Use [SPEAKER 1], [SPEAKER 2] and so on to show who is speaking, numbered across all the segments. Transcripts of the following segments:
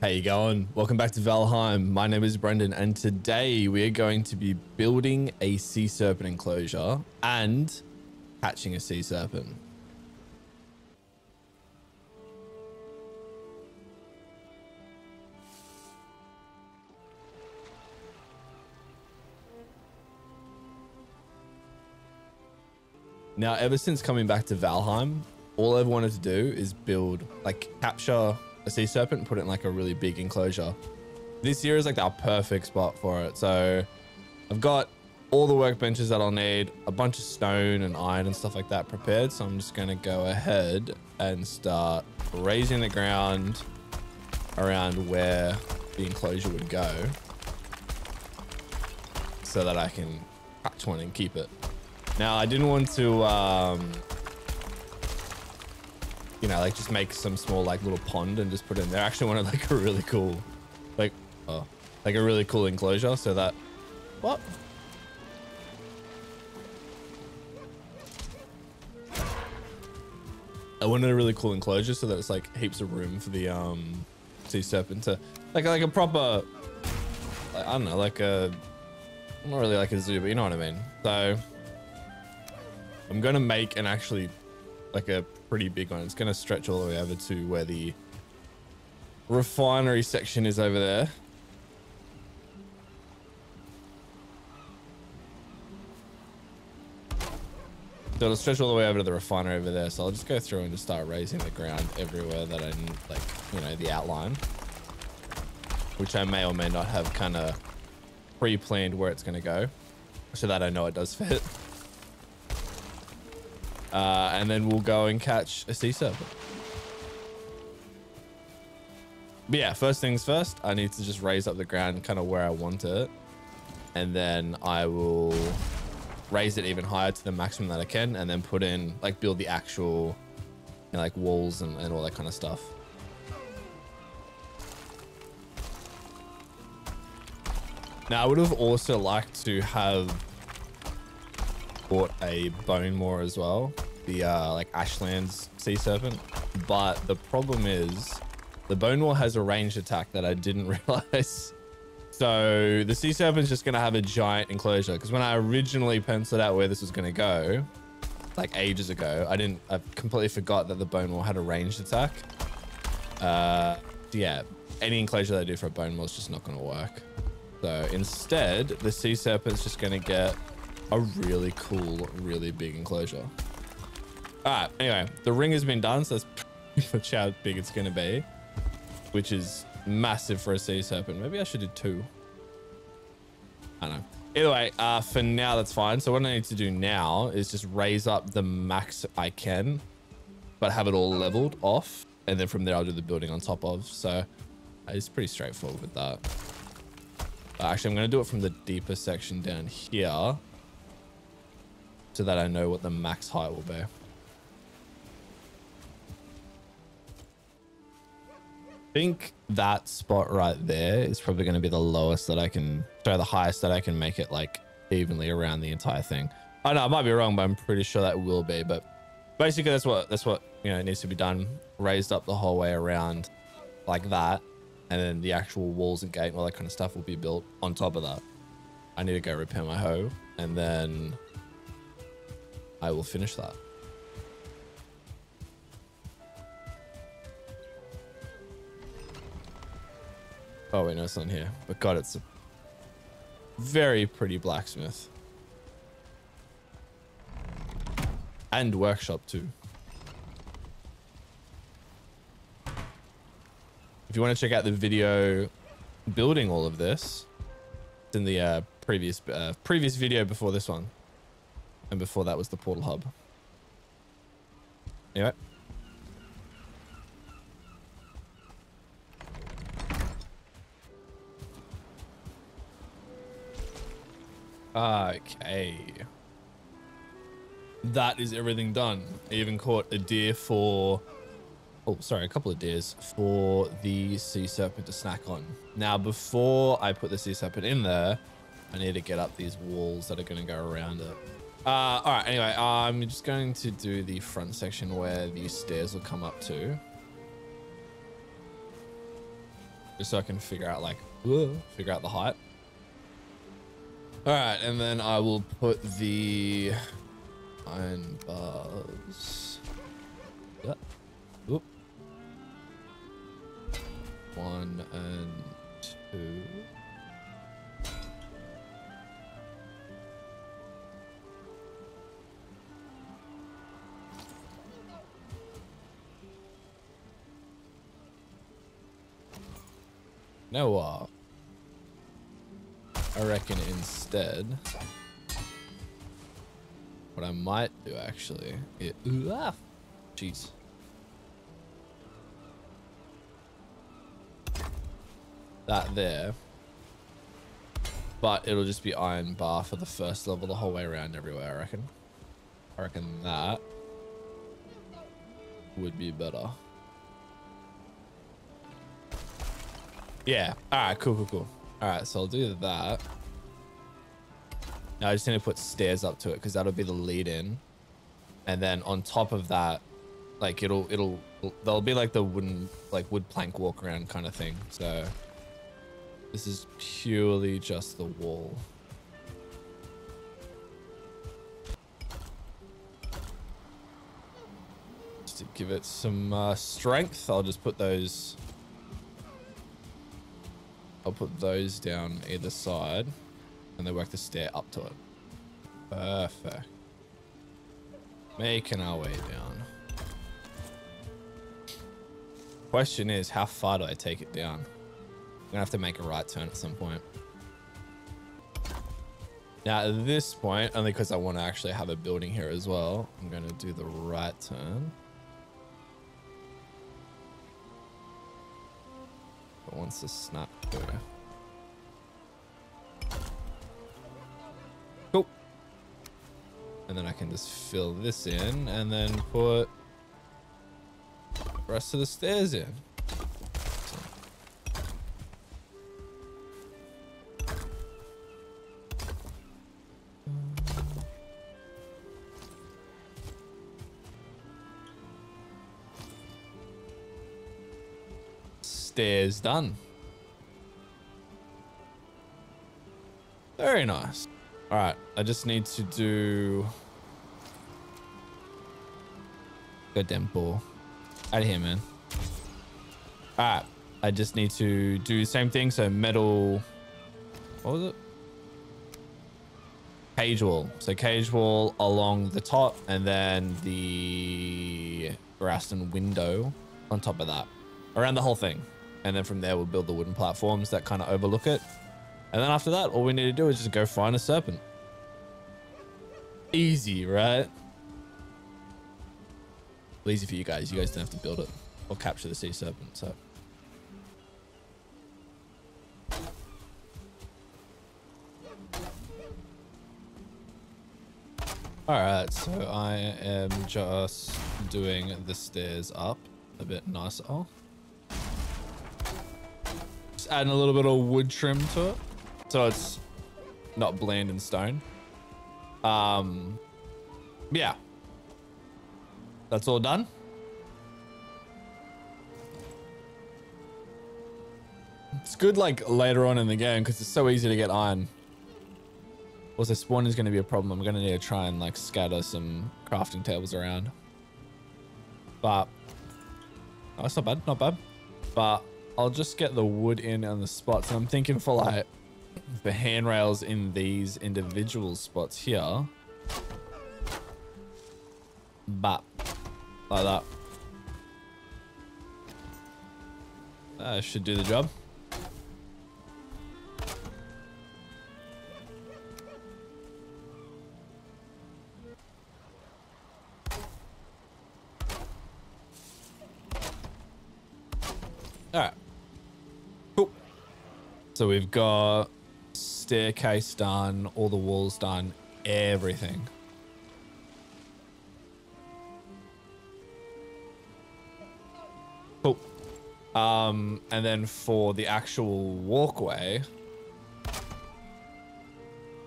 [SPEAKER 1] How you going? Welcome back to Valheim. My name is Brendan, and today we are going to be building a sea serpent enclosure and catching a sea serpent. Now, ever since coming back to Valheim, all I've wanted to do is build, like, capture sea serpent and put it in like a really big enclosure. This year is like our perfect spot for it. So I've got all the workbenches that I'll need, a bunch of stone and iron and stuff like that prepared. So I'm just going to go ahead and start raising the ground around where the enclosure would go so that I can catch one and keep it. Now, I didn't want to um, you know, like just make some small like little pond and just put it in there. I actually wanted like a really cool, like, oh, like a really cool enclosure so that, what? I wanted a really cool enclosure so that it's like heaps of room for the um sea serpent to like like a proper like, I don't know like a not really like a zoo but you know what I mean so I'm gonna make an actually like a pretty big one. It's going to stretch all the way over to where the refinery section is over there. So it'll stretch all the way over to the refinery over there. So I'll just go through and just start raising the ground everywhere that I need, like, you know, the outline. Which I may or may not have kind of pre-planned where it's going to go. So that I know it does fit. Uh, and then we'll go and catch a sea serpent. But yeah, first things first, I need to just raise up the ground kind of where I want it. And then I will raise it even higher to the maximum that I can and then put in, like build the actual you know, like walls and, and all that kind of stuff. Now I would have also liked to have bought a Bonemaw as well, the uh, like Ashlands Sea Serpent. But the problem is the Bonemaw has a ranged attack that I didn't realize. So the Sea Serpent's just going to have a giant enclosure because when I originally penciled out where this was going to go, like ages ago, I didn't, I completely forgot that the Bonemaw had a ranged attack. Uh, yeah, any enclosure that I do for a Bonemaw is just not going to work. So instead, the Sea Serpent's just going to get a really cool, really big enclosure. All right, anyway, the ring has been done, so that's pretty much how big it's going to be, which is massive for a sea serpent. Maybe I should do two. I don't know. Either way, uh, for now, that's fine. So what I need to do now is just raise up the max I can, but have it all leveled off. And then from there, I'll do the building on top of. So uh, it's pretty straightforward with that. Uh, actually, I'm going to do it from the deeper section down here so that I know what the max height will be. I think that spot right there is probably going to be the lowest that I can, sorry, the highest that I can make it like evenly around the entire thing. I know I might be wrong, but I'm pretty sure that will be. But basically, that's what that's what you know needs to be done. Raised up the whole way around, like that, and then the actual walls and gate and all that kind of stuff will be built on top of that. I need to go repair my hoe, and then I will finish that. Oh wait, no, it's not here. But God, it's a very pretty blacksmith. And workshop too. If you want to check out the video building all of this, it's in the uh, previous uh, previous video before this one. And before that was the portal hub. Anyway. Okay. That is everything done. I even caught a deer for... Oh, sorry, a couple of deers for the sea serpent to snack on. Now, before I put the sea serpent in there, I need to get up these walls that are going to go around it. Uh, all right, anyway, I'm just going to do the front section where the stairs will come up to. just so I can figure out like, whoa, figure out the height. All right, and then I will put the iron bars. Yep. Oop. One and two. No, uh, I reckon instead, what I might do actually, it, ah, jeez. That there, but it'll just be iron bar for the first level the whole way around everywhere, I reckon. I reckon that would be better. Yeah. All right. Cool. Cool. Cool. All right. So I'll do that. Now I just need to put stairs up to it because that'll be the lead in, and then on top of that, like it'll it'll there'll be like the wooden like wood plank walk around kind of thing. So this is purely just the wall. Just to give it some uh, strength, I'll just put those I'll put those down either side and they work the stair up to it. Perfect. Making our way down. Question is, how far do I take it down? I'm gonna have to make a right turn at some point. Now at this point, only because I want to actually have a building here as well, I'm gonna do the right turn. But once the snap go. Cool. And then I can just fill this in and then put the rest of the stairs in. Stairs done. Very nice. All right, I just need to do... Goddamn ball. Out of here, man. All right, I just need to do the same thing. So metal... What was it? Cage wall. So cage wall along the top and then the grass and window on top of that. Around the whole thing. And then from there, we'll build the wooden platforms that kind of overlook it. And then after that, all we need to do is just go find a serpent. Easy, right? easy for you guys. You guys don't have to build it or capture the sea serpent, so. Alright, so I am just doing the stairs up a bit nicer. Just adding a little bit of wood trim to it. So it's not bland and stone. Um, yeah. That's all done. It's good like later on in the game because it's so easy to get iron. Also, spawn is going to be a problem. I'm going to need to try and like scatter some crafting tables around. But, oh, that's not bad, not bad. But I'll just get the wood in on the spots. And I'm thinking for like the handrails in these individual spots here. But, like that. That should do the job. All right. Cool. So we've got staircase done, all the walls done, everything. Cool. Um, and then for the actual walkway,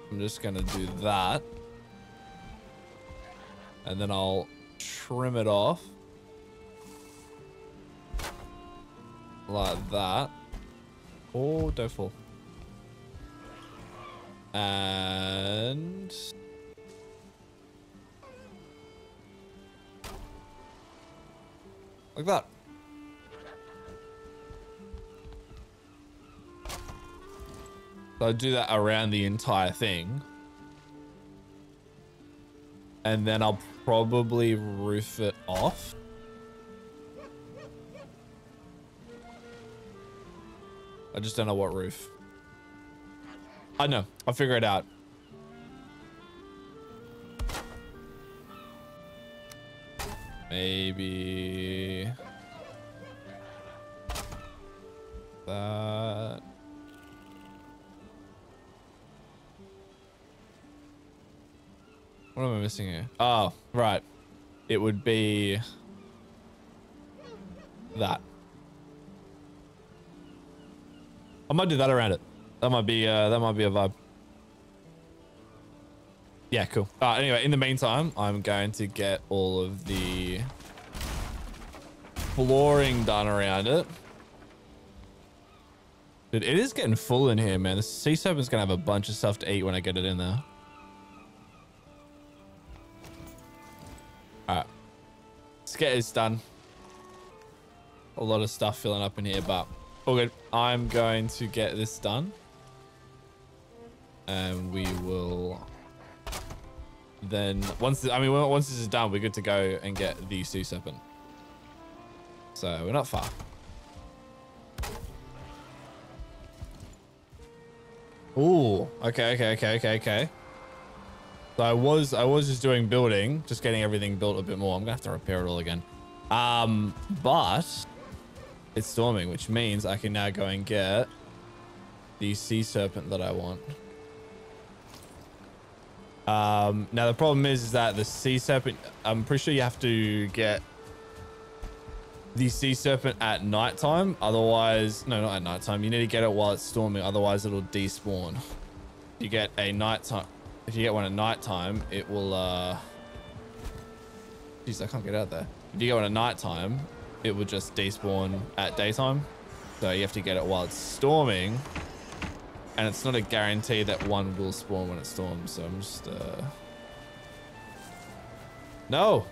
[SPEAKER 1] I'm just gonna do that. And then I'll trim it off. like that. Oh, don't fall. And like that. So I do that around the entire thing. And then I'll probably roof it off. I just don't know what roof. I know. I'll figure it out. Maybe that. What am I missing here? Oh, right. It would be that. I might do that around it. That might be uh, that might be a vibe. Yeah, cool. Uh, anyway, in the meantime, I'm going to get all of the flooring done around it. Dude, it is getting full in here, man. The sea serpent's gonna have a bunch of stuff to eat when I get it in there. Alright. Let's get this done. A lot of stuff filling up in here, but all good. I'm going to get this done. And we will then once I mean once this is done, we're good to go and get the sea serpent. So we're not far. Ooh, okay, okay, okay, okay, okay. So I was I was just doing building, just getting everything built a bit more. I'm gonna have to repair it all again. Um, but it's storming, which means I can now go and get the sea serpent that I want. Um, now the problem is, is that the sea serpent, I'm pretty sure you have to get the sea serpent at nighttime. Otherwise, no, not at nighttime. You need to get it while it's storming. Otherwise it'll despawn. You get a nighttime. If you get one at nighttime, it will, uh, jeez, I can't get out there. If you get one at nighttime, it will just despawn at daytime. So you have to get it while it's storming. And it's not a guarantee that one will spawn when it storms, so I'm just, uh... No!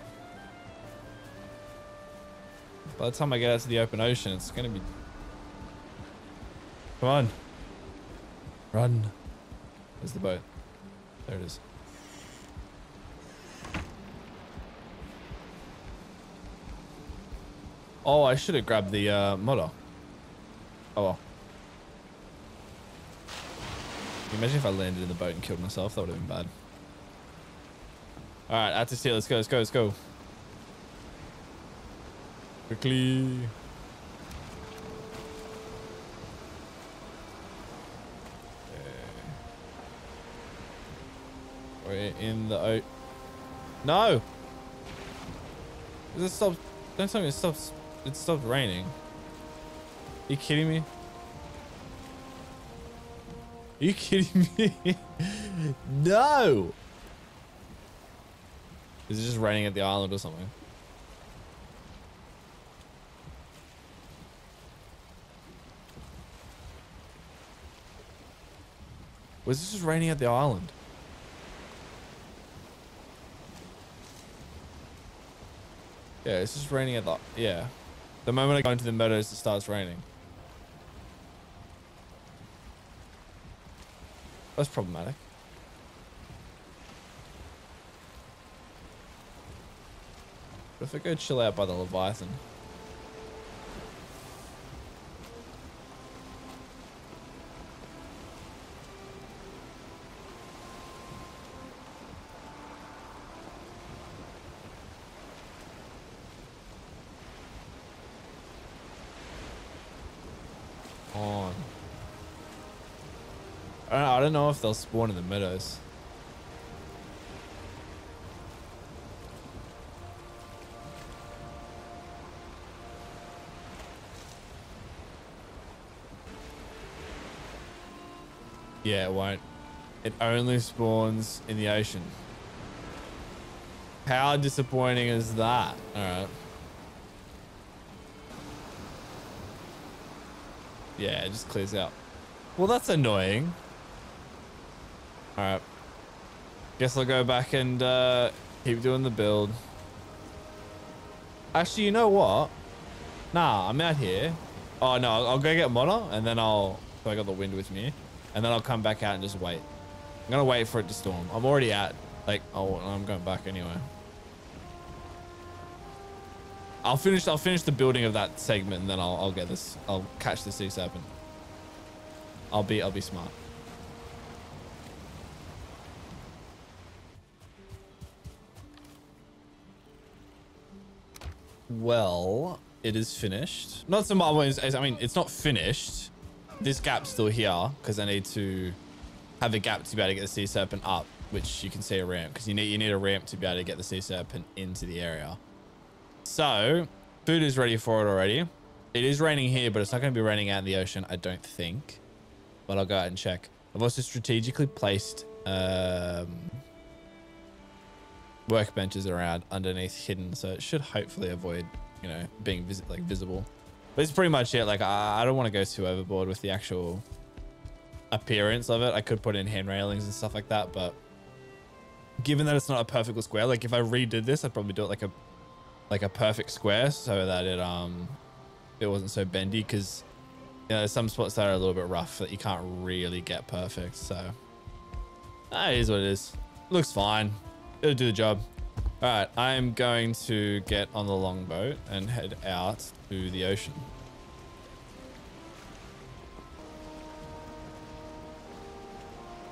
[SPEAKER 1] By the time I get out to the open ocean, it's gonna be... Come on. Run. There's the boat. There it is. Oh, I should have grabbed the uh, modder. Oh well. Imagine if I landed in the boat and killed myself? That would have been bad. All right, out to sea. Let's go. Let's go. Let's go. Quickly. We're in the oat. No. Does it stop? Don't tell me it stops. It stopped raining. Are you kidding me? Are you kidding me? no! Is it just raining at the island or something? Was this just raining at the island? Yeah, it's just raining at the... Yeah. The moment I go into the meadows, it starts raining. That's problematic. But if I go chill out by the Leviathan... on. I don't, know, if they'll spawn in the meadows. Yeah, it won't. It only spawns in the ocean. How disappointing is that? All right. Yeah, it just clears out. Well, that's annoying. All right. Guess I'll go back and uh, keep doing the build. Actually, you know what? Nah, I'm out here. Oh, no, I'll, I'll go get Mona and then I'll... So I got the wind with me. And then I'll come back out and just wait. I'm going to wait for it to storm. I'm already at... Like, oh, I'm going back anyway. I'll finish. I'll finish the building of that segment, and then I'll I'll get this. I'll catch the sea serpent. I'll be I'll be smart. Well, it is finished. Not so much. I mean, it's not finished. This gap's still here because I need to have a gap to be able to get the sea serpent up, which you can see a ramp because you need you need a ramp to be able to get the sea serpent into the area. So, food is ready for it already. It is raining here, but it's not going to be raining out in the ocean, I don't think. But I'll go out and check. I've also strategically placed um, workbenches around underneath hidden, so it should hopefully avoid, you know, being vis like visible. But it's pretty much it. Like, I, I don't want to go too overboard with the actual appearance of it. I could put in hand railings and stuff like that, but given that it's not a perfect square, like if I redid this, I'd probably do it like a like a perfect square so that it um it wasn't so bendy because you know some spots that are a little bit rough that you can't really get perfect so that is what it is looks fine it'll do the job all right i am going to get on the longboat and head out to the ocean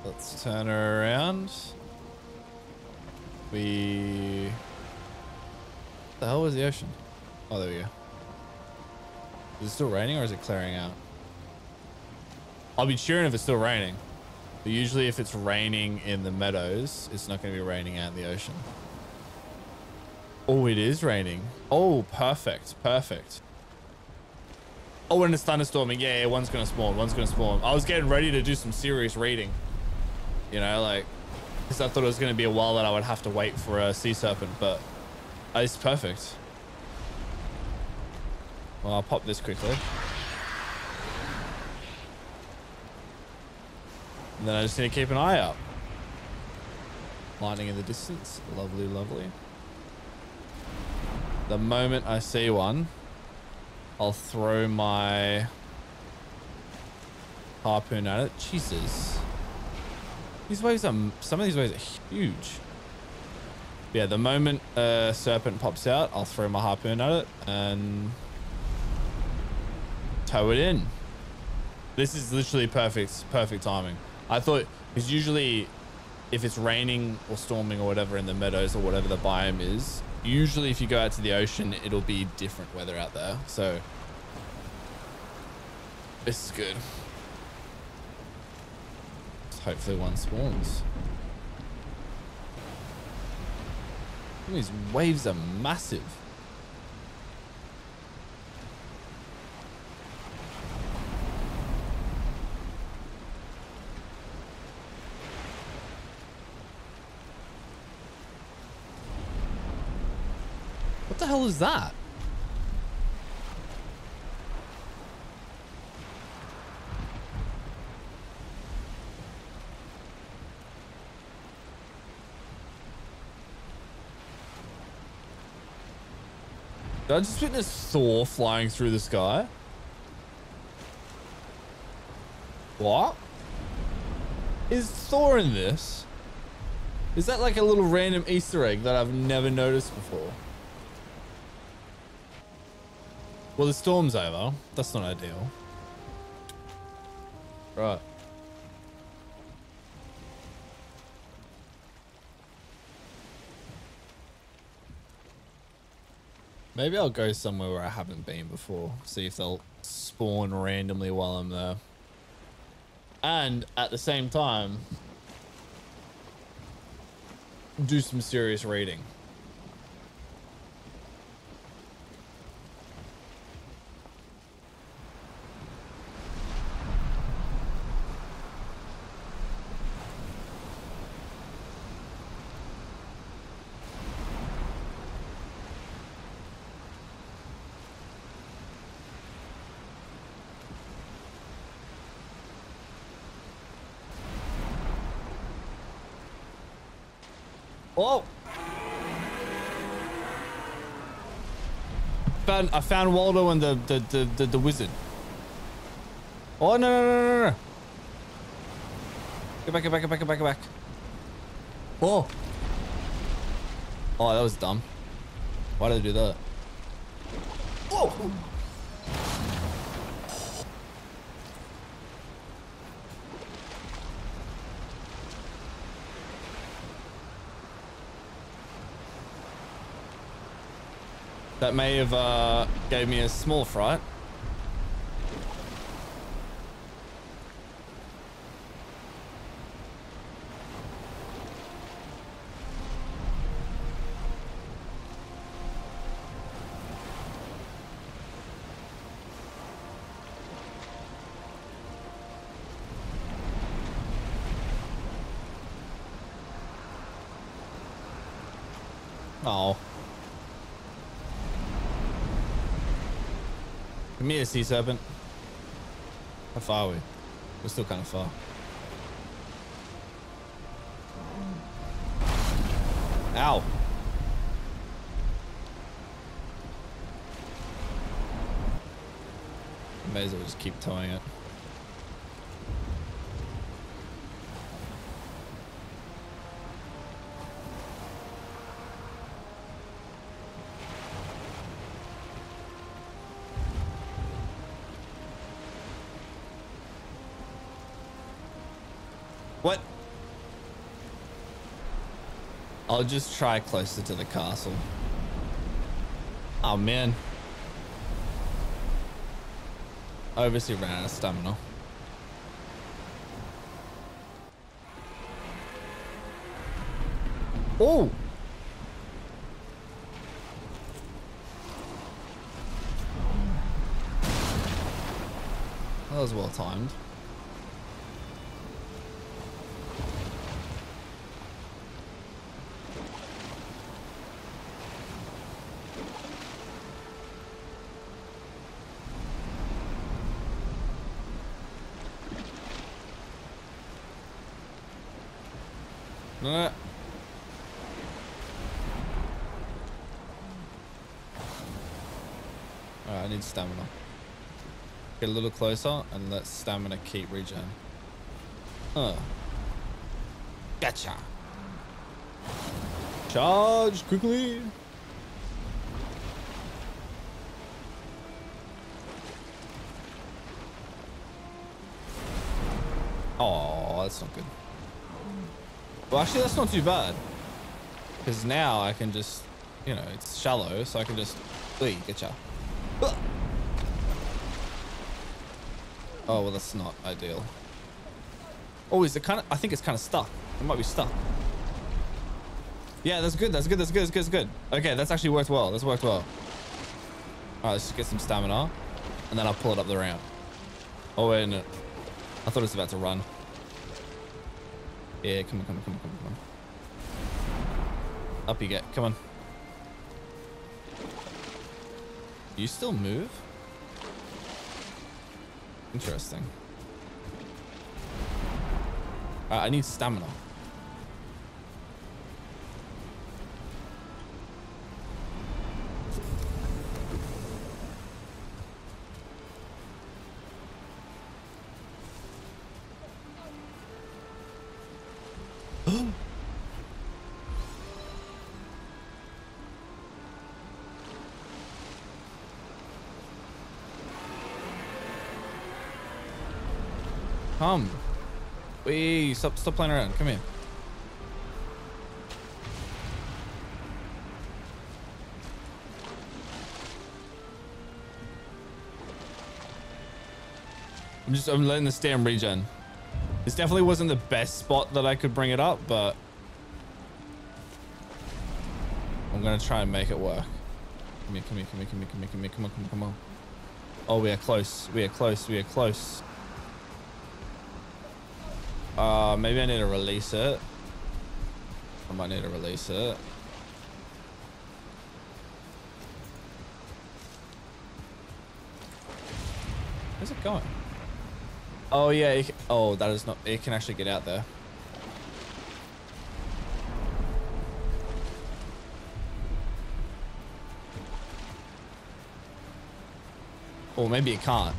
[SPEAKER 1] let's turn her around we the hell was the ocean? Oh, there we go. Is it still raining or is it clearing out? I'll be cheering if it's still raining. But usually if it's raining in the meadows, it's not going to be raining out in the ocean. Oh, it is raining. Oh, perfect. Perfect. Oh, and it's thunderstorming. Yeah, yeah one's going to spawn. One's going to spawn. I was getting ready to do some serious reading. You know, like, because I thought it was going to be a while that I would have to wait for a sea serpent, but Oh, it's perfect. Well, I'll pop this quickly. And then I just need to keep an eye out. Lightning in the distance. Lovely, lovely. The moment I see one, I'll throw my harpoon at it. Jesus. These waves are, some of these waves are huge yeah, the moment a serpent pops out, I'll throw my harpoon at it and tow it in. This is literally perfect, perfect timing. I thought, because usually if it's raining or storming or whatever in the meadows or whatever the biome is, usually if you go out to the ocean, it'll be different weather out there. So this is good. Hopefully one spawns. These waves are massive. Hell is that? Did I just witness Thor flying through the sky? What? Is Thor in this? Is that like a little random Easter egg that I've never noticed before? Well, the storm's over. That's not ideal. Right. Maybe I'll go somewhere where I haven't been before. See if they'll spawn randomly while I'm there. And at the same time, do some serious reading. Oh! Found, I found Waldo and the, the, the, the, the wizard. Oh, no, no, no, no, no. Get back, get back, get back, get back, get back. Oh. Oh, that was dumb. Why did I do that? Oh! That may have uh, gave me a small fright. Oh. Give me a sea serpent. How far are we? We're still kind of far. Ow. May as well just keep towing it. What? I'll just try closer to the castle. Oh man. Obviously ran out of stamina. Oh! That was well timed. Uh. Alright, I need stamina. Get a little closer and let stamina keep regen. Huh. Gotcha. Charge quickly. Oh, that's not good. Well, actually, that's not too bad. Because now I can just, you know, it's shallow, so I can just, Oi, getcha. Oh, well, that's not ideal. Oh, is it kind of, I think it's kind of stuck. It might be stuck. Yeah, that's good. That's good. That's good. That's good. That's good. Okay, that's actually worked well. That's worked well. All right, let's just get some stamina, and then I'll pull it up the ramp. Oh, wait, no. I thought it was about to run. Yeah, come on, come on, come on, come on. Up you get. Come on. You still move? Interesting. Uh, I need stamina. Come. Wait, stop, stop playing around. Come here. I'm just, I'm letting this damn regen. This definitely wasn't the best spot that I could bring it up, but I'm gonna try and make it work. Come here, come here, come here, come here, come here, come here, come on, come on, come on. Oh, we are close. We are close. We are close. Uh, maybe I need to release it. I might need to release it. Where's it going? Oh, yeah. Oh, that is not... It can actually get out there. Or maybe it can't.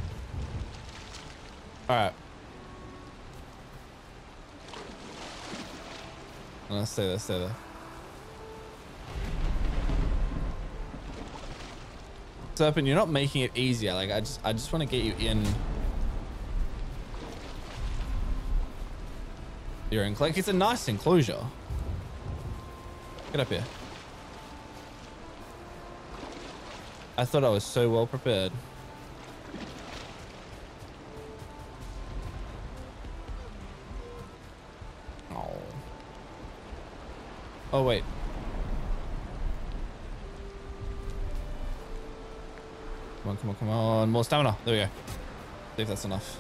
[SPEAKER 1] All right. Let's stay there, stay there. Serpent, you're not making it easier. Like I just I just want to get you in your enclosure. It's a nice enclosure. Get up here. I thought I was so well prepared. Come on, come on, come on. More stamina. There we go. I if that's enough.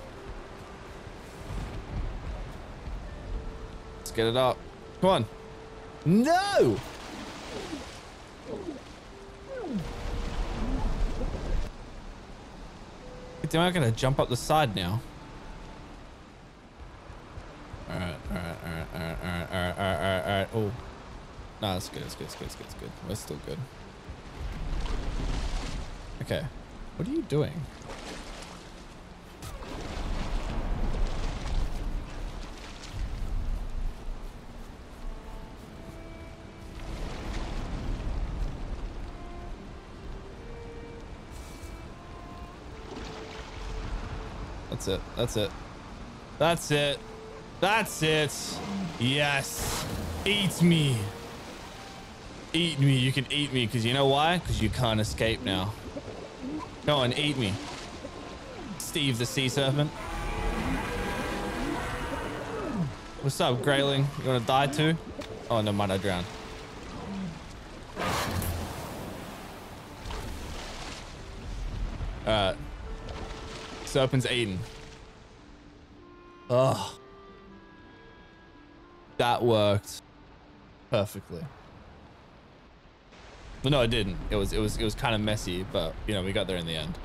[SPEAKER 1] Let's get it up. Come on. No! Damn, I'm gonna jump up the side now. Alright, alright, alright, alright, alright, alright, alright, Oh. No, that's good, that's good, that's good, that's good, that's good. We're still good. Okay. What are you doing? That's it. That's it. That's it. That's it. Yes. Eat me. Eat me. You can eat me because you know why? Because you can't escape now. Go on, eat me. Steve the sea serpent. What's up, Greyling? You gonna die too? Oh, no mind, I drowned. Alright. Serpent's eaten. Ugh. That worked perfectly. But no, it didn't. It was it was it was kind of messy, but you know, we got there in the end.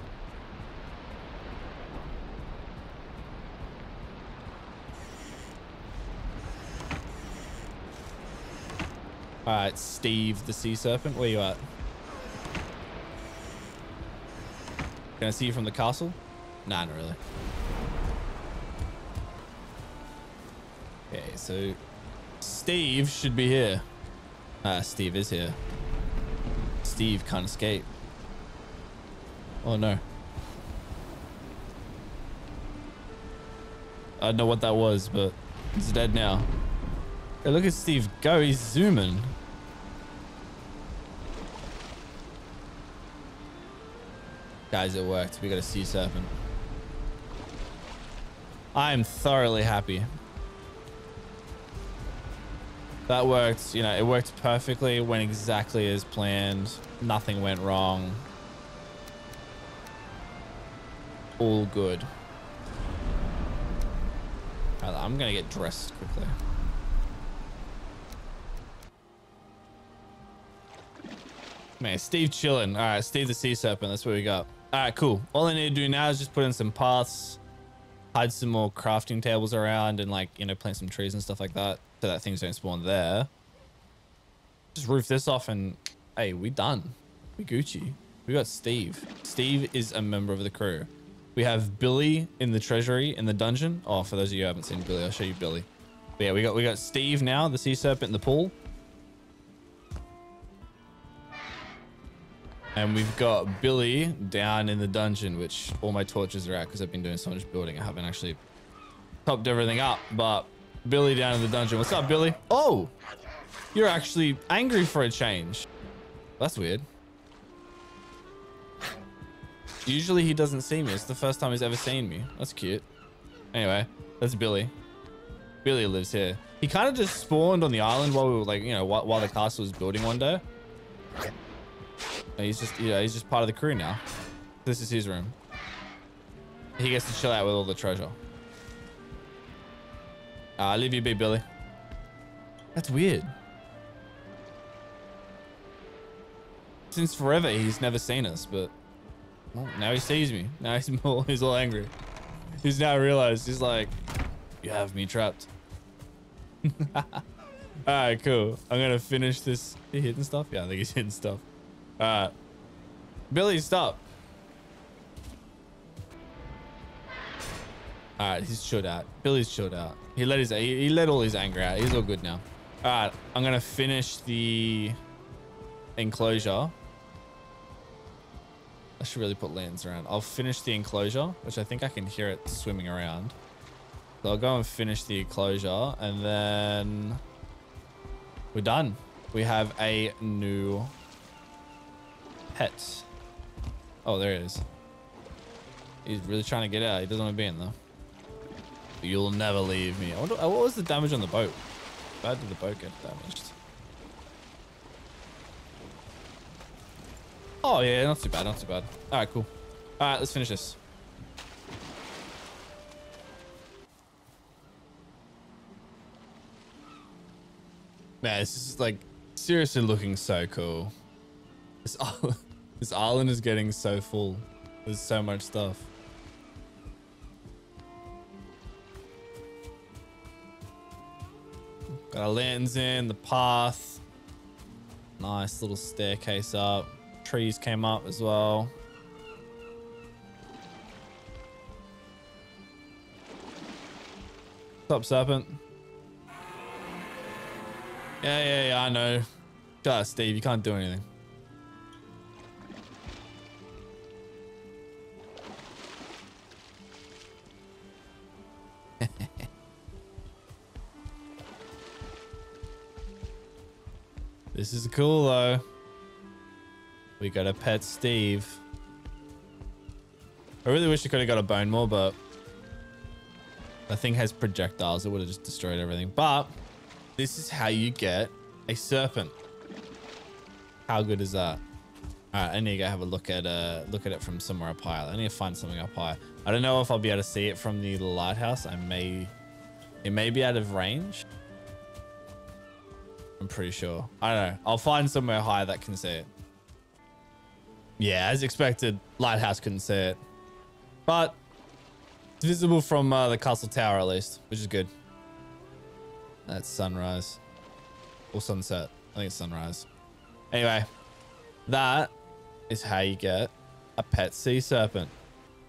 [SPEAKER 1] All right, Steve the sea serpent, where you at? Can I see you from the castle? Nah, not really. Okay, so Steve should be here. Ah, Steve is here. Steve can't escape. Oh no. I don't know what that was, but he's dead now. Hey, look at Steve go. He's zooming. Guys, it worked. We got a sea serpent. I am thoroughly happy. That worked, you know, it worked perfectly, went exactly as planned. Nothing went wrong. All good. I'm gonna get dressed quickly. Man, Steve chilling. All right, Steve the Sea Serpent. That's what we got. All right, cool. All I need to do now is just put in some paths, hide some more crafting tables around, and like, you know, plant some trees and stuff like that so that things don't spawn there. Just roof this off and hey, we done. We Gucci. We got Steve. Steve is a member of the crew. We have Billy in the treasury in the dungeon. Oh, for those of you who haven't seen Billy, I'll show you Billy. But yeah, we got we got Steve now, the sea serpent in the pool. And we've got Billy down in the dungeon, which all my torches are at because I've been doing so much building. I haven't actually topped everything up, but Billy down in the dungeon. What's up, Billy? Oh, you're actually angry for a change. That's weird. Usually he doesn't see me. It's the first time he's ever seen me. That's cute. Anyway, that's Billy. Billy lives here. He kind of just spawned on the island while we were like, you know, while, while the castle was building one day. And he's just, you know, he's just part of the crew now. This is his room. He gets to chill out with all the treasure. Uh, I'll leave you be, Billy. That's weird. Since forever, he's never seen us, but well, now he sees me. Now he's all, he's all angry. He's now realized, he's like, you have me trapped. all right, cool. I'm going to finish this. He hitting stuff? Yeah, I think he's hitting stuff. All right. Billy, stop. All right, he's chilled out. Billy's chilled out. He let his he, let all his anger out. He's all good now. All right, I'm gonna finish the enclosure. I should really put lands around. I'll finish the enclosure, which I think I can hear it swimming around. So I'll go and finish the enclosure and then we're done. We have a new pet. Oh, there it is. He's really trying to get out. He doesn't want to be in though. You'll never leave me. Wonder, uh, what was the damage on the boat? How did the boat get damaged? Oh, yeah, not too bad, not too bad. All right, cool. All right, let's finish this. Man, this is like seriously looking so cool. This, this island is getting so full. There's so much stuff. Got our lanterns in, the path. Nice little staircase up trees came up as well. What's up, Serpent? Yeah, yeah, yeah, I know. Shut Steve. You can't do anything. This is cool, though. We got a pet Steve. I really wish I could have got a bone more, but the thing has projectiles. It would have just destroyed everything. But this is how you get a serpent. How good is that? All right, I need to go have a look at uh look at it from somewhere up high. I need to find something up high. I don't know if I'll be able to see it from the lighthouse. I may, it may be out of range. I'm pretty sure. I don't know. I'll find somewhere high that can see it. Yeah, as expected, Lighthouse couldn't see it. But it's visible from uh, the castle tower at least, which is good. That's sunrise. Or sunset. I think it's sunrise. Anyway, that is how you get a pet sea serpent.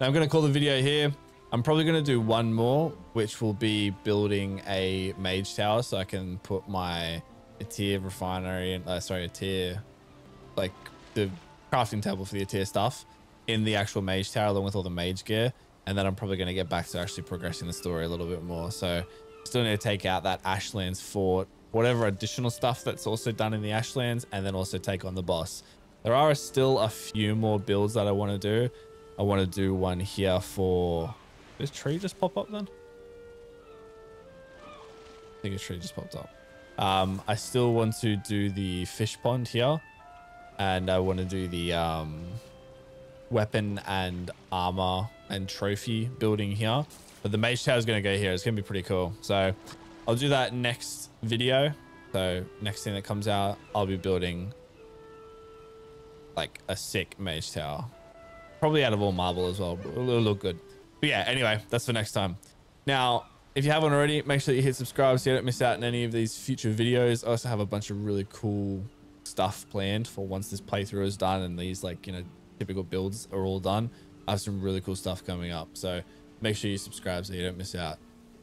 [SPEAKER 1] Now I'm going to call the video here. I'm probably going to do one more, which will be building a mage tower so I can put my Eitr refinery and uh, sorry, a tier like the crafting table for the Eitr stuff in the actual mage tower along with all the mage gear. And then I'm probably going to get back to actually progressing the story a little bit more. So still need to take out that Ashlands fort, whatever additional stuff that's also done in the Ashlands, and then also take on the boss. There are still a few more builds that I want to do. I want to do one here for... this tree just pop up then? I think a tree just popped up. Um, I still want to do the fish pond here and I want to do the um, weapon and armor and trophy building here. But the mage tower is going to go here. It's going to be pretty cool. So I'll do that next video. So next thing that comes out, I'll be building like a sick mage tower. Probably out of all marble as well. But it'll look good. But yeah, anyway, that's for next time. Now, if you haven't already, make sure you hit subscribe so you don't miss out on any of these future videos. I also have a bunch of really cool stuff planned for once this playthrough is done and these like, you know, typical builds are all done. I have some really cool stuff coming up. So make sure you subscribe so you don't miss out.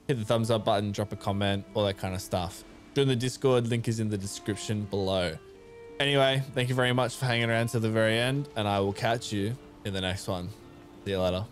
[SPEAKER 1] Hit the thumbs up button, drop a comment, all that kind of stuff. Join the Discord, link is in the description below. Anyway, thank you very much for hanging around to the very end and I will catch you in the next one. See you later.